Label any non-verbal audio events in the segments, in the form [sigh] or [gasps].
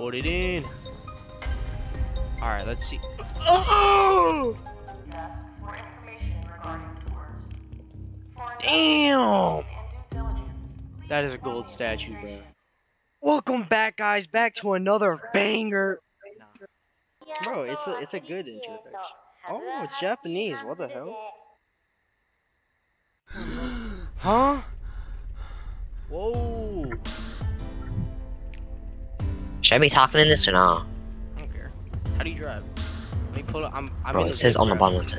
Put it in. Alright, let's see. Oh! Yes, for information regarding tours. For Damn! and due diligence, That is a gold statue, bro. Welcome back, guys, back to another banger. Bro, it's a it's a good introduction. Oh, it's Japanese. What the hell? [gasps] Huh? Whoa! Should I be talking in this or not? I don't care. How do you drive? Let me pull it. I'm. I'm Bro, it says on the bottom right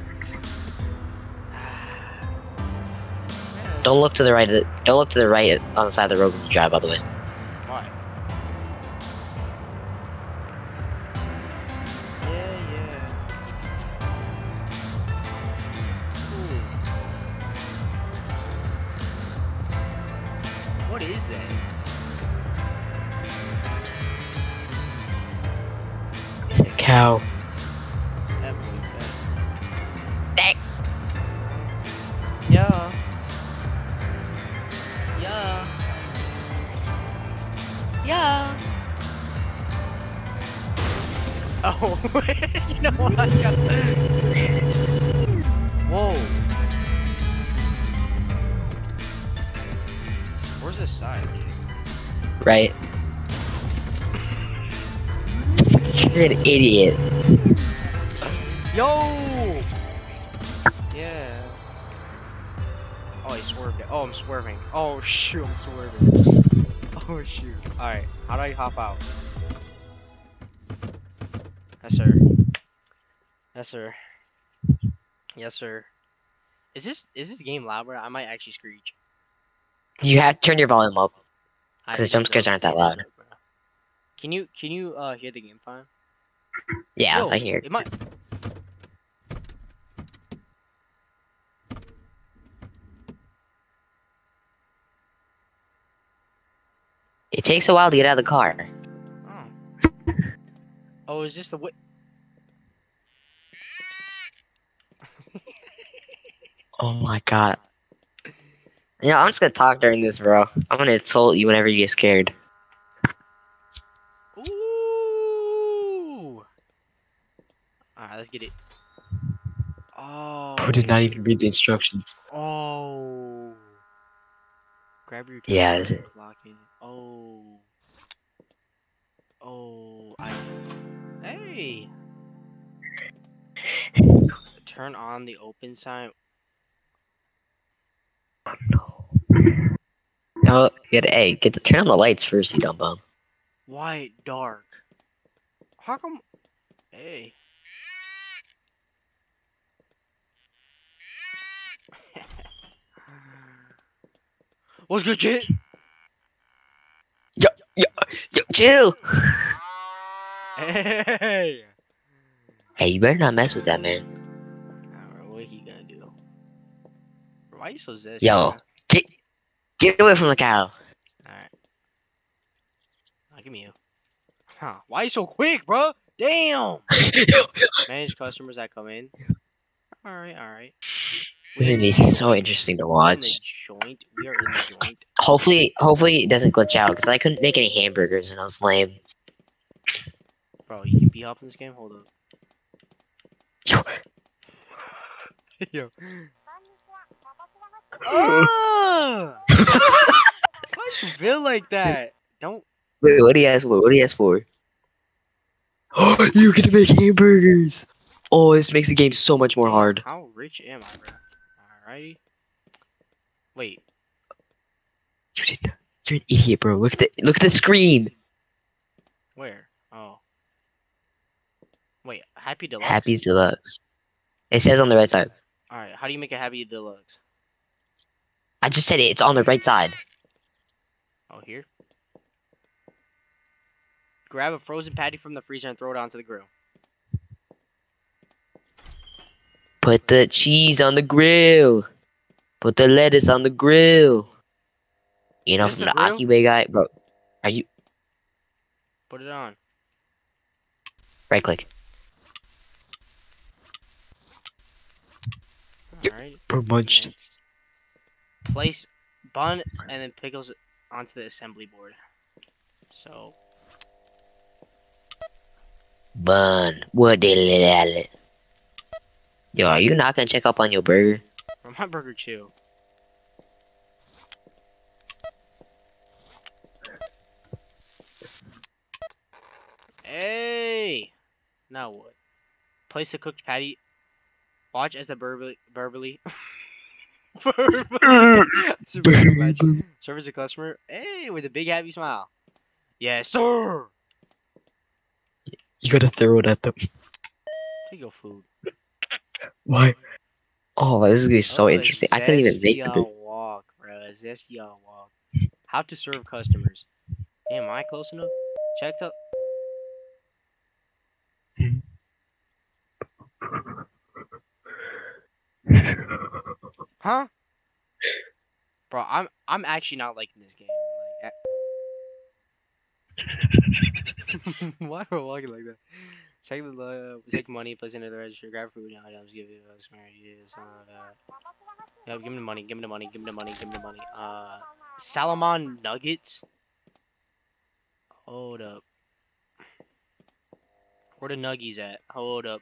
Don't look to the right. Of the, don't look to the right on the side of the road when you drive. By the way. Why? Yeah, yeah. Ooh. What is that? Cow. That boy fat. Dang. Yeah. Yeah. Yeah. [laughs] Oh, [laughs] you know what? I got [laughs] Whoa. Where's the side? Right. An idiot. Yo! Yeah. Oh, he swerved it. Oh, I'm swerving. Oh, shoot, I'm swerving. Oh, shoot. Alright, how do I hop out? Yes, sir. Yes, sir. Yes, sir. Is this is this game loud, bro? I might actually screech. You have to turn your volume up. Because the jump scares aren't that loud. Can you can you uh hear the game fine? Yeah, Yo, I hear it. It might. It takes a while to get out of the car. Oh. Oh, is this the way? [laughs] Oh my god. Yeah, I'm just gonna talk during this, bro. I'm gonna insult you whenever you get scared. Ooh. Alright, let's get it. Oh. Bro did not even read the instructions. Oh. Grab your Yeah, controller is and Lock in. Oh. Oh. I. Hey. Turn on the open sign. Oh, no, you gotta, hey, get to turn on the lights first, you dumb bum. White dark. How come? Hey. What's good, shit? Yo, yo, yo, chill! Hey. Hey, you better not mess with that, man. Alright, what he gonna do? Why you so zesty? Yo. Get, get away from the cow. Alright. I'll give me you. Huh? Why you so quick, bro? Damn. [laughs] Manage customers that come in. Alright, alright. This is gonna be so interesting to watch. Joint. We are in joint. Hopefully, hopefully it doesn't glitch out because I couldn't make any hamburgers and I was lame. Bro, you can be up in this game? Hold up. Yo. [laughs] Yo. Ah! [laughs] Why you feel like that? Don't. Wait, what do you ask for? What do you ask for? [gasps] you get to make hamburgers. Oh, this makes the game so much more hard. How rich am I, bro? Alrighty. Wait. You did not. You're an idiot, bro. Look at the look at the screen. Where? Oh. Wait. Happy Deluxe? Happy's Deluxe. It says on the right side. Alright, how do you make a Happy Deluxe? I just said it. It's on the right side. Oh, here? Grab a frozen patty from the freezer and throw it onto the grill. Put the cheese on the grill. Put the lettuce on the grill. You know, This from the the grill? Guy, bro. Are you Put it on. right click? Alright. Bro, Place bun and then pickles onto the assembly board. So Bun. What the hell? Yo, are you not gonna check up on your burger? Bro, my burger chill. Hey! Now what? Place the cooked patty. Watch as the verbally verbally [laughs] verbally Supreme match. service a customer. Hey, with a big happy smile. Yes, sir. You gotta throw it at them. Take your food. Why? Oh, this is gonna be so Oh, interesting. I couldn't even make the zesty burger. on walk, bro. Zesty on walk. How to serve customers. Damn, am I close enough? Check the. Huh? Bro, I'm I'm actually not liking this game. Like, eh. a- [laughs] why am I walking like that? Check the uh, take money, place it into the register, grab food and items, give you a customer ideas, uh, that. Yeah, give me the money, give me the money, give me the money, give me the money. Uh, Salomon Nuggets. Hold up. Where the nuggies at? Hold up.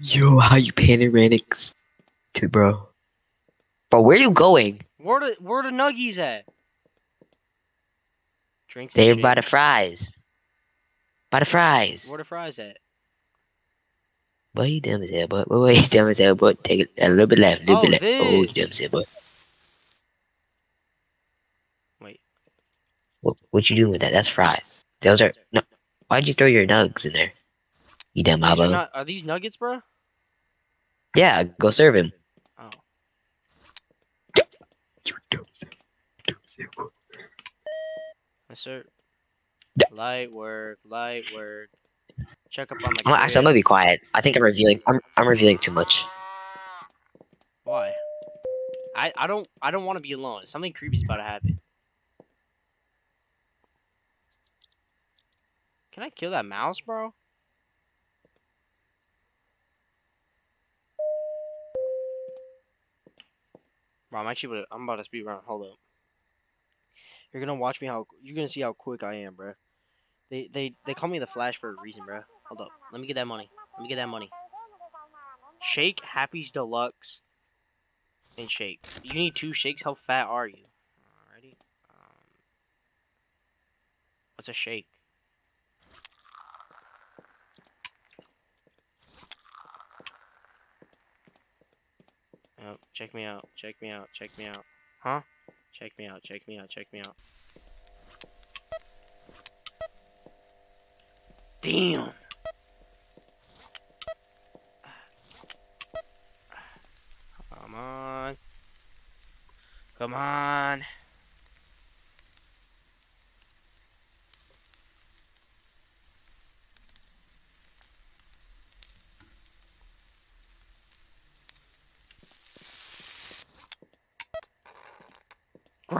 Yo, how you panoramics to bro? Bro, where you going? Where the where the nuggies at? Drinks. They're shit. by the fries. By the fries. Where the fries at? Boy, you dumb as hell, boy. Boy, [laughs] you dumb as hell, boy. Take it a little bit left, a little Oh, bit left. Oh, you this. dumb as hell, boy. Wait. What, what you doing with that? That's fries. Those are no. Why'd you throw your nugs in there? You dumb babo. not, are these nuggets, bro? Yeah, go serve him. Oh. You dumb as hell. Dumb as hell, boy. Yes, sir. Yeah. Light work, light work. Check up on the. I'm, actually, I'm gonna be quiet. I think I'm revealing. I'm, I'm revealing too much. Why? I I don't I don't want to be alone. Something creepy's about to happen. Can I kill that mouse, bro? Bro, I'm actually I'm about to speed run. Hold up. You're gonna watch me how you're gonna see how quick I am, bro. They they they call me the Flash for a reason, bro. Hold up. Let me get that money. Let me get that money. Shake Happy's Deluxe and shake. You need two shakes. How fat are you? Alrighty. Um, what's a shake? Oh, check me out. Check me out. Check me out. Huh? Check me out. Check me out. Check me out. Damn. Come on. Come on.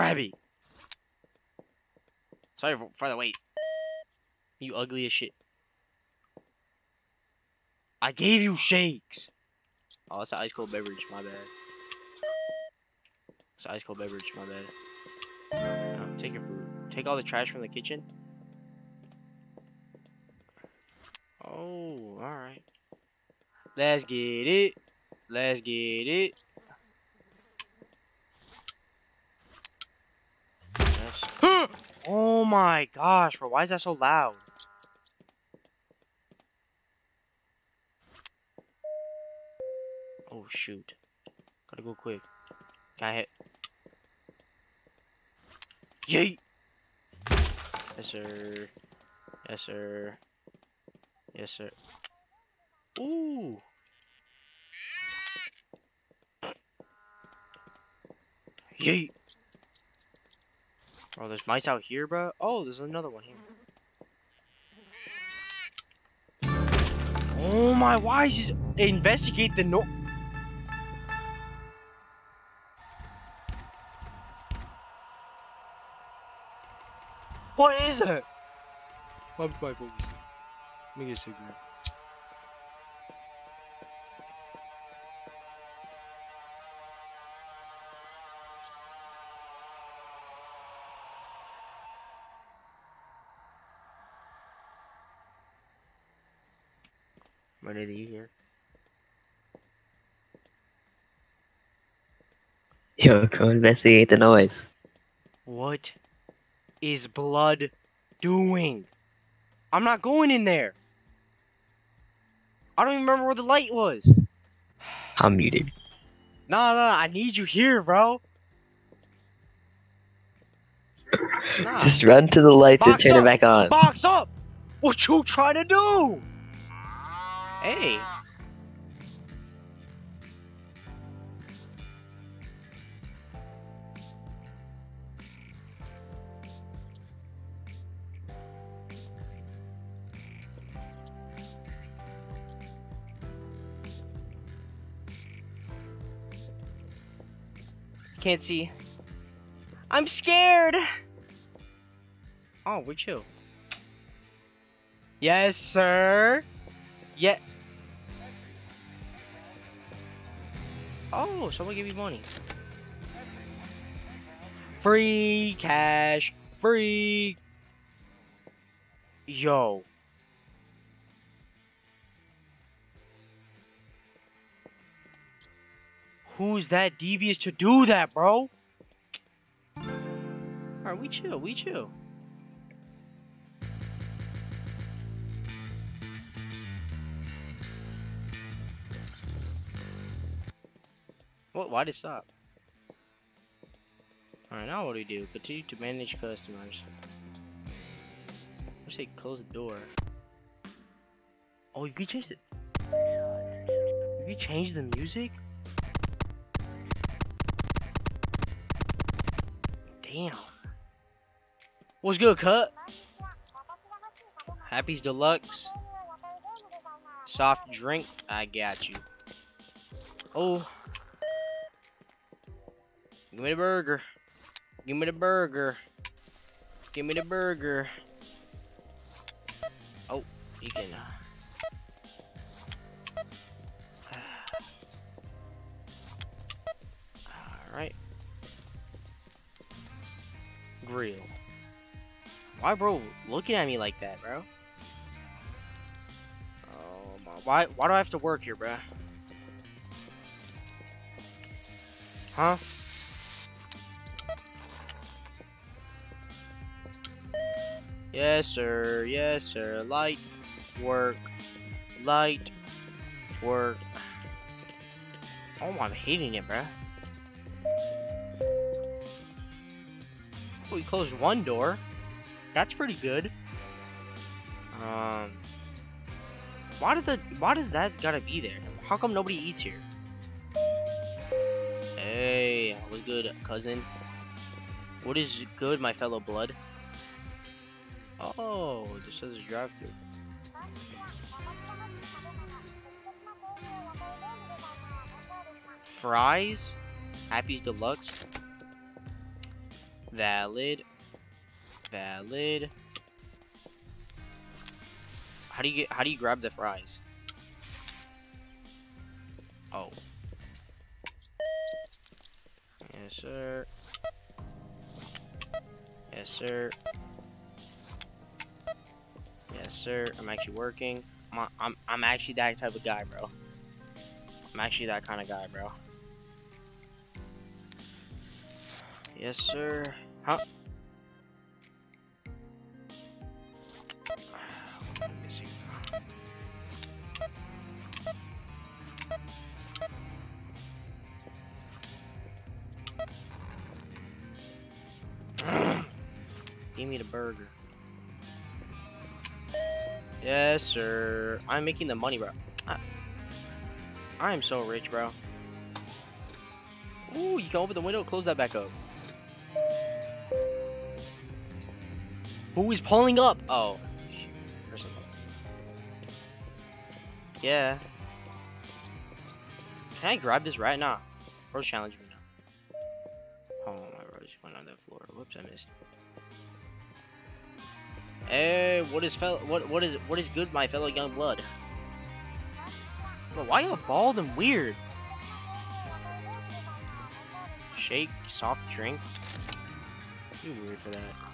Grabby. Sorry for, for the wait. You ugly as shit. I gave you shakes. Oh, that's an ice cold beverage. My bad. It's an ice cold beverage. My bad. No, take your food. Take all the trash from the kitchen. Oh, all right. Let's get it. Let's get it. [gasps] oh my gosh, bro. Why is that so loud? Oh shoot. Gotta go quick. Can I hit? Yeet! Yes, sir. Yes, sir. Yes, sir. Ooh! Yeet! Bro, there's mice out here, bro. Oh, there's another one here. Oh my, why is this investigate the no What is it? Let me get a cigarette. What did you hear? Yo, go investigate the noise. What is blood doing? I'm not going in there. I don't even remember where the light was. I'm muted. No, no, I need you here, bro. Nah. Just run to the lights and turn up. it back on. box up. What you trying to do? Hey. Can't see. I'm scared. Oh, we chill. Yes, sir. Yeah. Oh, someone give me money. Free cash. Free. Yo. Who's that devious to do that, bro? Alright, we chill, we chill. What? Why did it stop? Alright, now what do we do? Continue to manage customers. I say close the door. Oh, you can change it. You can change the music? Damn. What's good, cut? Happy's Deluxe. Soft drink. I got you. Oh. Give me the burger. Give me the burger. Give me the burger. Oh, you can. Alright. Grill. Why, bro, looking at me like that, bro? Oh my, why, why do I have to work here, bro? Huh? Yes, sir. Yes, sir. Light work. Light work. Oh, I'm hating it, bruh. We closed one door. That's pretty good. Um, why did the why does that gotta be there? How come nobody eats here? Hey, what's good, cousin? What is good, my fellow blood? Oh, this says drive through. Fries, Happy's Deluxe. Valid. Valid. How do you get? How do you grab the fries? Oh. Yes, sir. Yes, sir. Yes, sir. I'm actually working. I'm, I'm, I'm actually that type of guy, bro. I'm actually that kind of guy, bro. Yes, sir. Huh? I'm making the money, bro. I, I am so rich, bro. Ooh, you can open the window, close that back up. Who is pulling up? Oh. Yeah. Can I grab this right now? Bro's challenge me now. Oh my bro just went on that floor. Whoops, I missed. Hey, what is fellow? What what is what is good, my fellow young blood? Bro, why are you bald and weird? Shake, soft drink. You weird for that.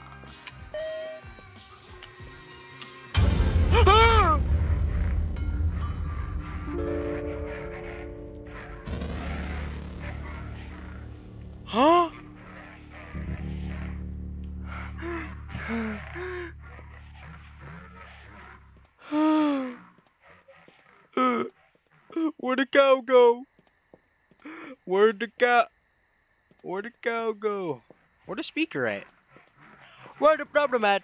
Where'd the cow go? Where'd the cow? Where'd the cow go? Where'd the speaker at? Where'd the problem at?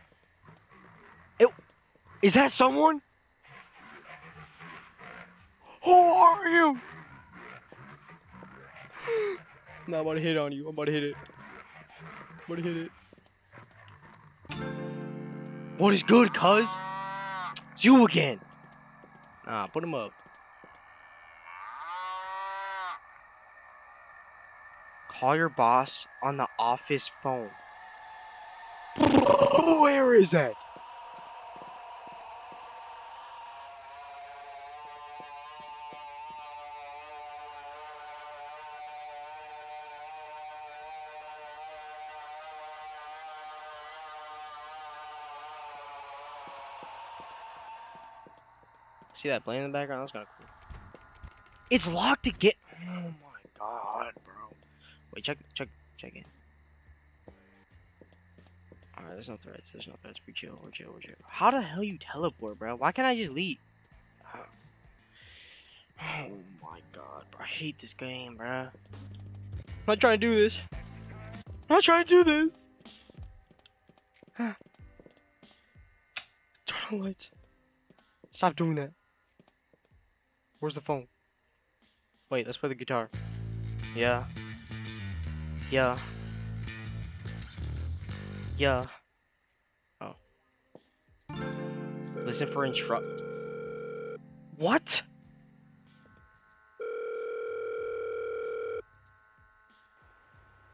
It, is that someone? Who are you? I'm about to hit on you. I'm about to hit it. I'm about to hit it. What is good, cuz? It's you again. Ah, put him up. Call your boss on the office phone. Where is that? See that plane in the background? That's kind of cool. It's locked again. Oh my god, bro. Check, check, check in. Alright, there's no threats. There's no threats. We chill. We're chill. We're chill. How the hell you teleport, bro? Why can't I just leave? [sighs] Oh my god, bro. I hate this game, bro. I'm not trying to do this. I'm not trying to do this. [sighs] Turn on lights. Stop doing that. Where's the phone? Wait, let's play the guitar. Yeah. Yeah. Yeah. Oh. Listen for instru- What?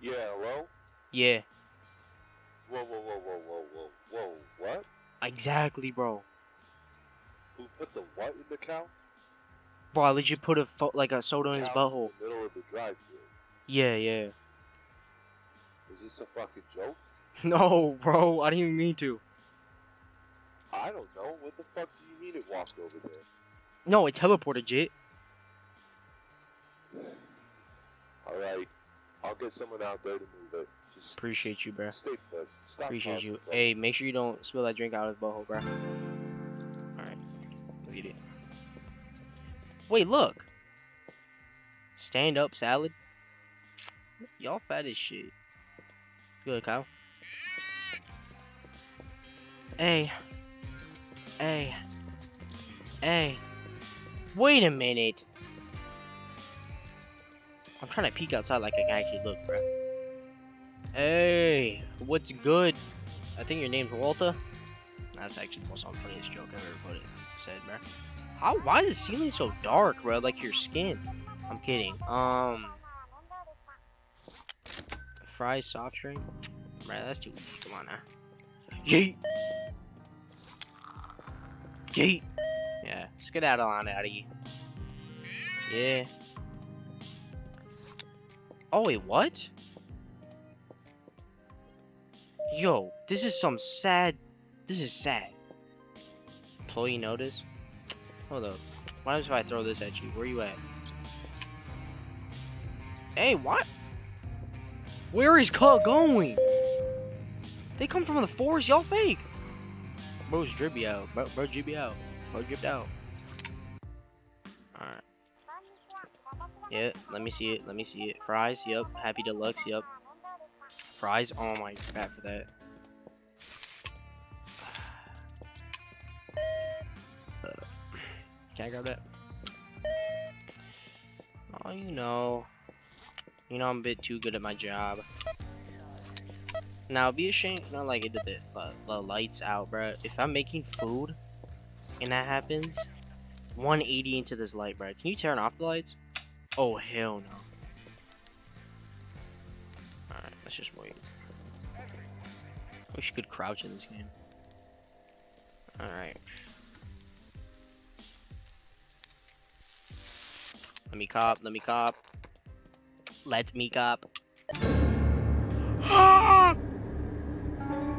Yeah, hello? Yeah, Whoa, whoa, whoa, whoa, whoa, whoa, whoa, what? exactly, bro. Who put the what in the cow? Bro, I legit put a fo- like a soda in his butthole. In the middle of the drive-thru. Yeah, yeah. Is this a fucking joke? [laughs] No, bro, I didn't mean to. I don't know. What the fuck do you mean it walked over there? No, it teleported, Jit. [sighs] Alright. I'll get someone out there to move it. Just Appreciate you, bro. stay put. Stop Appreciate you. bro. Hey, make sure you don't spill that drink out of the butthole, bro. Alright. Let's get it. Wait, look. Stand up salad. Y'all fat as shit. Good, Kyle. Hey. Hey. Hey. Wait a minute. I'm trying to peek outside like I can actually look, bro. Hey, what's good? I think your name's Walter. That's actually the most funniest joke I've ever put it said, bro. How? Why is the ceiling so dark, bro? Like your skin. I'm kidding. Um, fries, soft drink. Right, that's too easy. Come on now. Yeet. Yeet. Yeah, skedaddle on out of you. Yeah. Oh wait, what? Yo, this is some sad. This is sad. Employee notice. Hold up. What happens if I throw this at you? Where you at? Hey, what? Where is Cut going? They come from the forest. Y'all fake. Bro's drippy out. Bro, bro drippy out. Bro dripped out. Alright. Yeah, let me see it. Let me see it. Fries. Yep. Happy Deluxe. Yep. Fries. Oh my bad for that. [sighs] Can I grab that? Oh, you know. You know I'm a bit too good at my job. Now, be a shame, you know, like it did the, the, the lights out, bro. If I'm making food and that happens, 180 into this light, bro. Can you turn off the lights? Oh, hell no. Alright, let's just wait. Wish you could crouch in this game. Alright. Let me cop, let me cop. Let me cop. [gasps]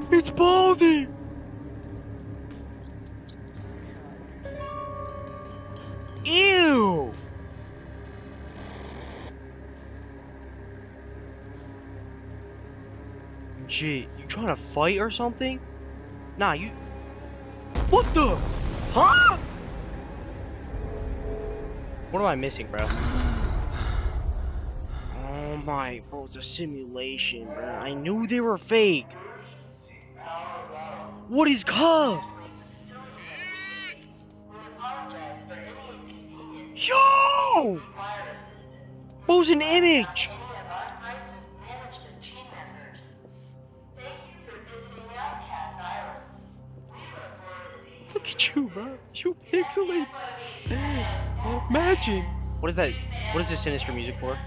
it's Baldy! Ew! Jit, you trying to fight or something? Nah, you. What the? Huh? What am I missing, bro? My, bro, it's a simulation, bro. I knew they were fake. What is Cub? Yo! Who's an image? Look at you, bro. You pixelate. Imagine. What is that? What is this sinister music for?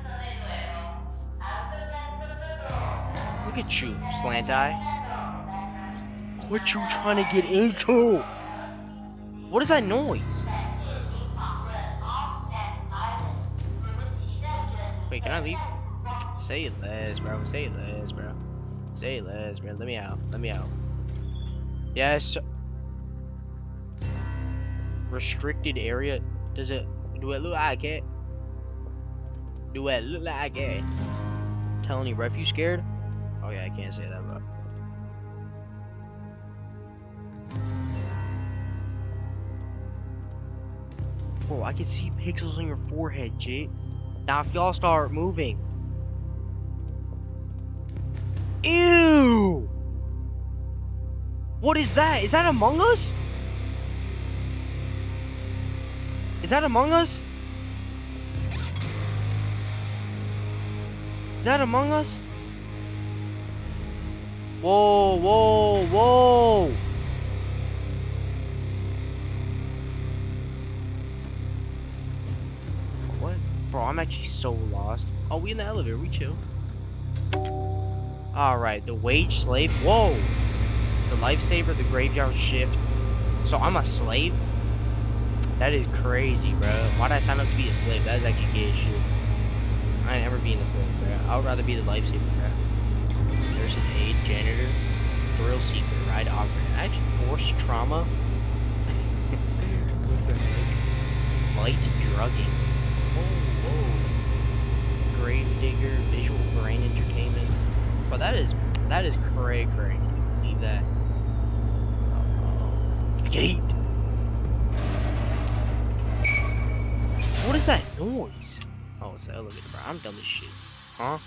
Look at you, slant eye. What you trying to get into? What is that noise? Wait, can I leave? Say it less, bro. Say it less, bro. Say it less, bro. Let me out. Let me out. Yes. Restricted area. Does it? Do it look like it? Do it look like it? Telling you, ref, you scared? Oh yeah, I can't say that, but. Bro, I can see pixels on your forehead, Jit. Now, if y'all start moving. Ew! What is that? Is that Among Us? Is that Among Us? Is that Among Us? Whoa, whoa, whoa! What? Bro, I'm actually so lost. Oh, we in the elevator. We chill. Alright, the wage slave. Whoa! The lifesaver, the graveyard shift. So I'm a slave? That is crazy, bro. Why'd I sign up to be a slave? That is actually gay shit. I ain't ever being a slave, bro. I would rather be the lifesaver, bro. Janitor, thrill seeker, ride operator. Actually, forced trauma. [laughs] Light drugging. Whoa, whoa. Grave digger, visual brain entertainment. But that is that is cray cray. Leave that. Gate. What is that noise? Oh, it's the elevator. I'm dumb as shit. Huh?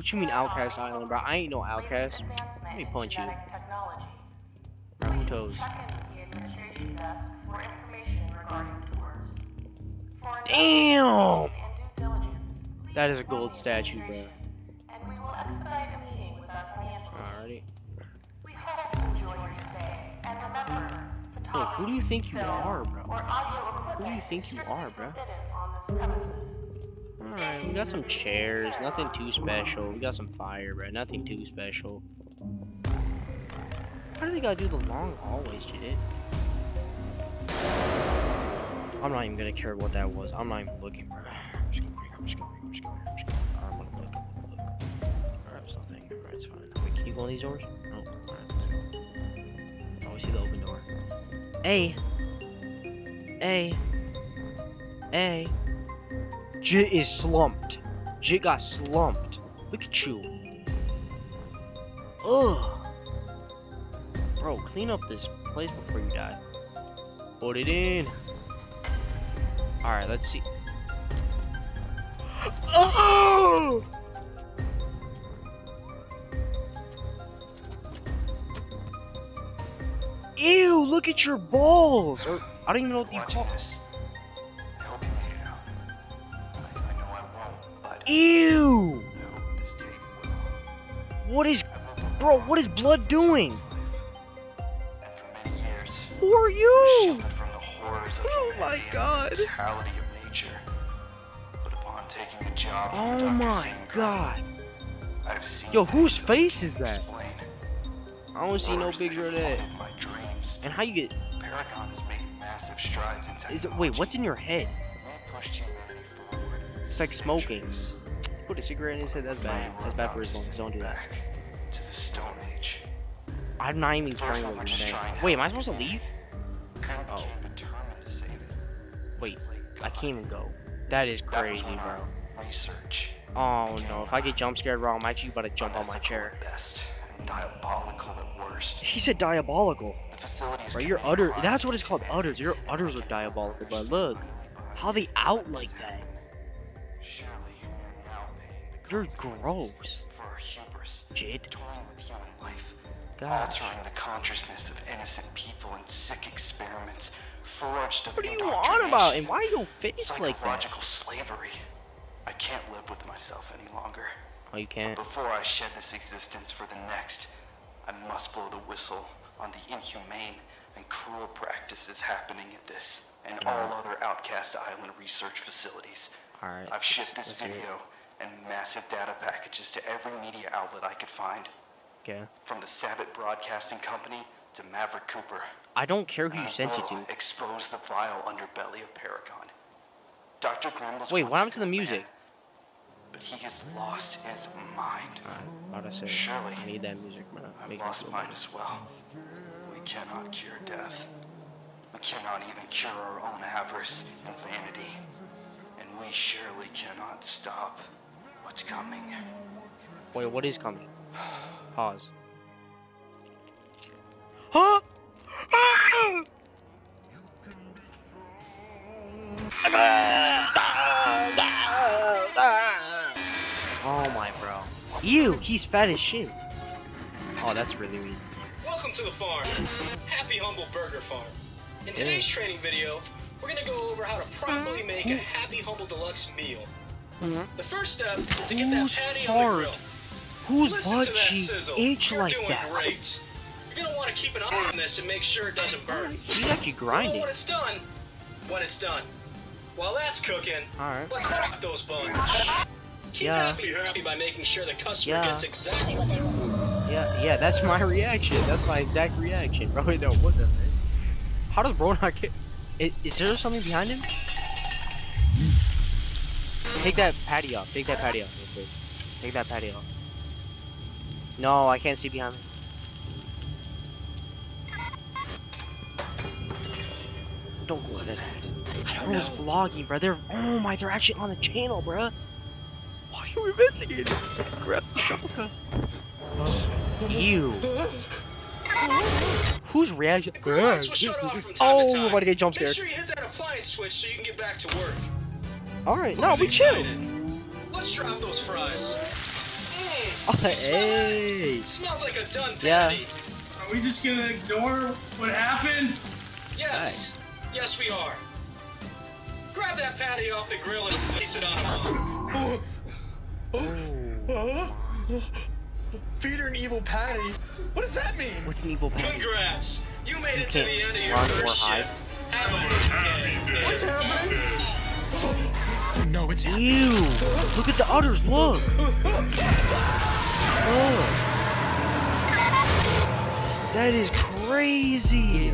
What you mean Outcast Island, bro? I ain't no outcast. Let me punch you. Who toes? Damn! That is a gold statue, bro. Alrighty. Look, who do you think you are, bro? Who do you think you are, bro? We got some chairs. Nothing too special. We got some fire, bro. Nothing too special. Why do they gotta do the long hallways, Jit? I'm not even gonna care what that was. I'm not even looking, bro. [sighs] I'm just going, I'm just going, I'm just going, I'm just going. I'm gonna look, I'm gonna look. Alright, it's nothing. Alright, it's fine. Wait, can you go in these doors? No. Alright. Oh, we see the open door. Hey! Hey! Hey! Jit is slumped. Jit got slumped. Look at you. Ugh. Bro, clean up this place before you die. Put it in. Alright, let's see. Oh! Ew, look at your balls. Or I don't even know what you call I Ew! I hope this day will. What is bro, what is blood doing? And for many years, Who are you? from the horrors of Oh my God. the of nature. But upon taking a job from Oh my god. I've seen Yo, whose face is that? I don't see no picture of that. And how you get Paragon has made massive strides in is it wait, what's in your head? We pushed humanity forward. It's like smoking. Put a cigarette in his head, that's bad. That's bad for his lungs. Don't do that. To the Stone Age. I'm not even caring what you're saying. Wait, am I supposed to leave? Oh. became determined to save it. Wait, I can't even go. That is crazy, bro. Research. Oh no, if I get jump scared, bro, I'm actually about to jump on my chair. best diabolical at worst. He said diabolical. Bro, your utter that's what it's called, udders. Your udders are diabolical, but look. How they out like that? You're gross. For our hubris, Jid. toying with human life, Gosh. altering the consciousness of innocent people in sick experiments forged of What are you on about? And why your face like that? Psychological slavery. I can't live with myself any longer. Oh, you can't. Before I shed this existence for the next, I must blow the whistle on the inhumane and cruel practices happening at this and all other outcast island research facilities. Alright. I've shipped this let's video and massive data packages to every media outlet I could find, Okay. from the Sabbath Broadcasting Company to Maverick Cooper. I don't care who you sent it to. Expose the vile underbelly of Paragon. Dr. Grimm Wait, what happened to the music? man, but he has lost his mind. About to say. Surely. I need that music, man. I've lost mine as well. We cannot cure death. We cannot even cure our own avarice and vanity. And we surely cannot stop what's coming. Wait, what is coming? Pause. Huh? Oh my bro. Ew, he's fat as shit. Oh, that's really weird. Welcome to the farm. Happy Humble Burger Farm. In today's training video, we're gonna go over how to properly make a Happy Humble Deluxe meal. Mm-hmm. The first step is to get that Whose patty on the fart? grill. Whose Listen butt to that cheeks itch You're like doing that? great. You're gonna want to keep an eye on this and make sure it doesn't burn. He's actually Know grinding. when it's done. When it's done. While that's cooking, Alright. let's rock those buns. Keep Yeah. happy happy by making sure the customer Yeah. gets exactly what they want. Yeah, yeah, that's my reaction. That's my exact reaction, [laughs] oh, bro. No, what the? How does bro not get... Is, is there something behind him? Take that patty off. Take that patty off real quick. Take that patty off. No, I can't see behind me. Don't go there. Bro's know. vlogging, bro. They're... Oh my, they're actually on the channel, bro. Why are you investigating? Grab the shotgun. Ew. Who's reaction? The grill lights will shut off from time Oh, to time. we're about to get jump Make scared. sure you hit that appliance switch so you can get back to work. Alright, no, we chill. Let's drop those fries. Mm, Oh, you smell hey. Smells like a done Yeah. patty. Are we just gonna ignore what happened? Yes. Yes, we are. Grab that patty off the grill and place it on the Feed her an evil patty. What does that mean? What's an evil patty? Congrats. You made You it to the end of your first shift. Have a happy day. What's happening? [laughs] Oh, no, it's happening. Ew! Look at the otters, look! Look! That is crazy!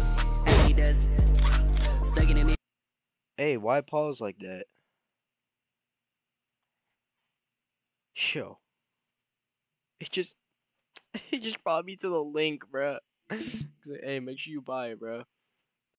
Hey, why pause like that? Show. It just... [laughs] It just brought me to the link, bruh. [laughs] Hey, make sure you buy it, bruh.